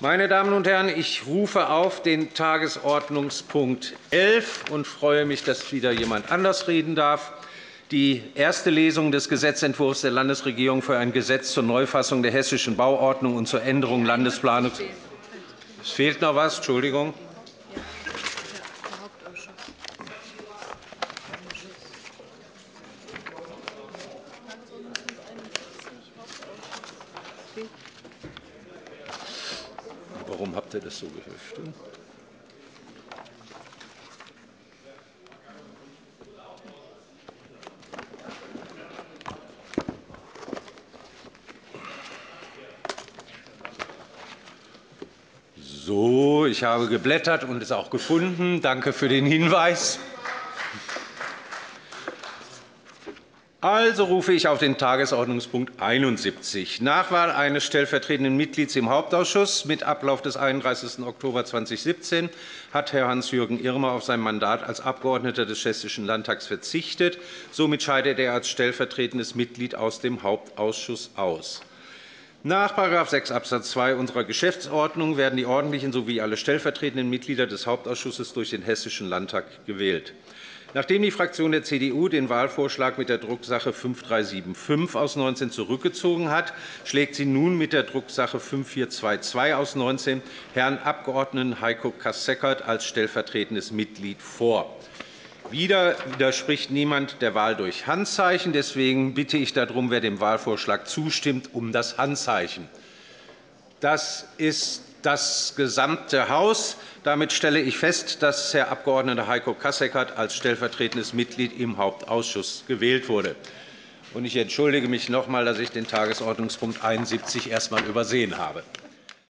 Meine Damen und Herren, ich rufe auf den Tagesordnungspunkt 11 und freue mich, dass wieder jemand anders reden darf. Die erste Lesung des Gesetzentwurfs der Landesregierung für ein Gesetz zur Neufassung der hessischen Bauordnung und zur Änderung Landesplanung. Es fehlt noch was. Entschuldigung. Warum habt ihr das so geheftet? So, ich habe geblättert und es auch gefunden. Danke für den Hinweis. Also rufe ich auf den Tagesordnungspunkt 71, Nachwahl eines stellvertretenden Mitglieds im Hauptausschuss. Mit Ablauf des 31. Oktober 2017 hat Herr Hans-Jürgen Irmer auf sein Mandat als Abgeordneter des Hessischen Landtags verzichtet. Somit scheidet er als stellvertretendes Mitglied aus dem Hauptausschuss aus. Nach § 6 Abs. 2 unserer Geschäftsordnung werden die ordentlichen sowie alle stellvertretenden Mitglieder des Hauptausschusses durch den Hessischen Landtag gewählt. Nachdem die Fraktion der CDU den Wahlvorschlag mit der Drucksache 5375 aus 19 zurückgezogen hat, schlägt sie nun mit der Drucksache 5422 aus 19 Herrn Abg. Heiko Kasseckert als stellvertretendes Mitglied vor. Wieder widerspricht niemand der Wahl durch Handzeichen. Deswegen bitte ich darum, wer dem Wahlvorschlag zustimmt, um das Handzeichen. Das ist das gesamte Haus. Damit stelle ich fest, dass Herr Abg. Heiko Kasseckert als stellvertretendes Mitglied im Hauptausschuss gewählt wurde. Ich entschuldige mich noch einmal, dass ich den Tagesordnungspunkt 71 erst einmal übersehen habe.